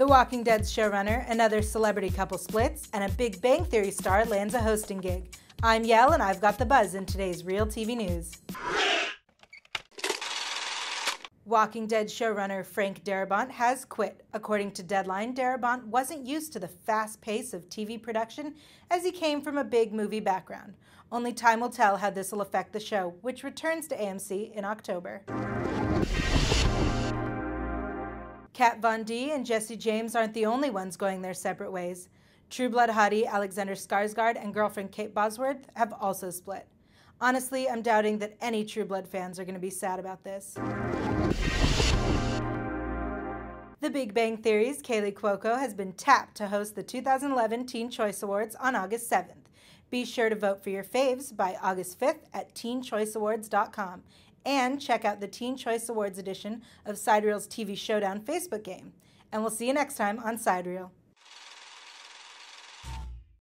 The Walking Dead's showrunner, another celebrity couple splits, and a Big Bang Theory star lands a hosting gig. I'm Yael, and I've got the buzz in today's ReelTV News. Walking Dead showrunner Frank Darabont has quit. According to Deadline, Darabont wasn't used to the fast pace of TV production as he came from a big movie background. Only time will tell how this will affect the show, which returns to AMC in October. Kat Von D and Jesse James aren't the only ones going their separate ways. True Blood hottie Alexander Skarsgård and girlfriend Kate Bosworth have also split. Honestly, I'm doubting that any True Blood fans are going to be sad about this. The Big Bang Theory's Kaley Cuoco has been tapped to host the 2011 Teen Choice Awards on August 7th. Be sure to vote for your faves by August 5th at teenchoiceawards.com and check out the Teen Choice Awards edition of Sidereel's TV Showdown Facebook game. And we'll see you next time on Sidereel.